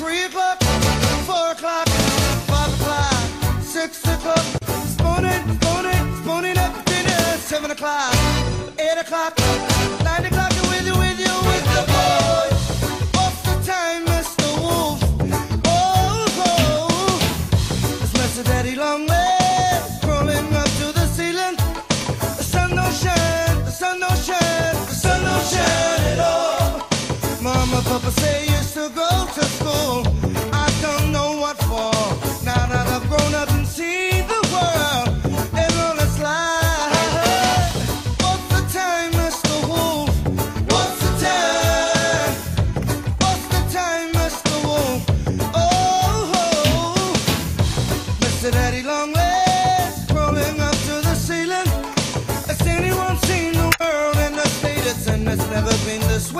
three o'clock, four o'clock, five o'clock, six o'clock, morning, spooning, morning, up dinner, seven o'clock, eight o'clock, nine o'clock, with you, with you, with the boys. Off the time, Mr. Wolf? Oh, oh. it's Mr. Daddy Longlegs.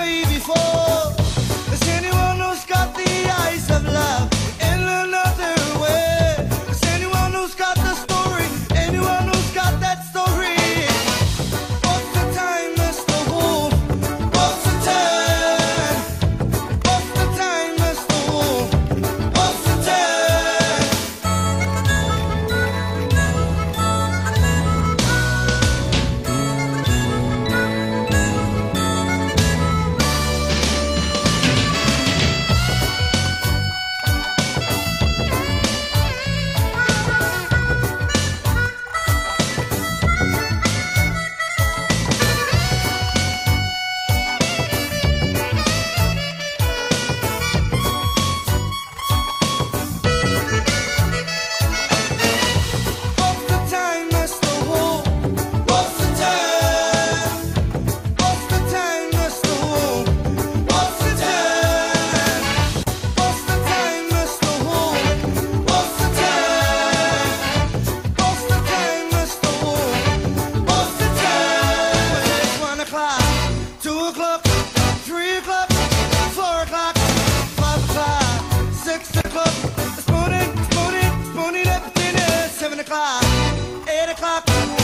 way before. o'clock, eight o'clock.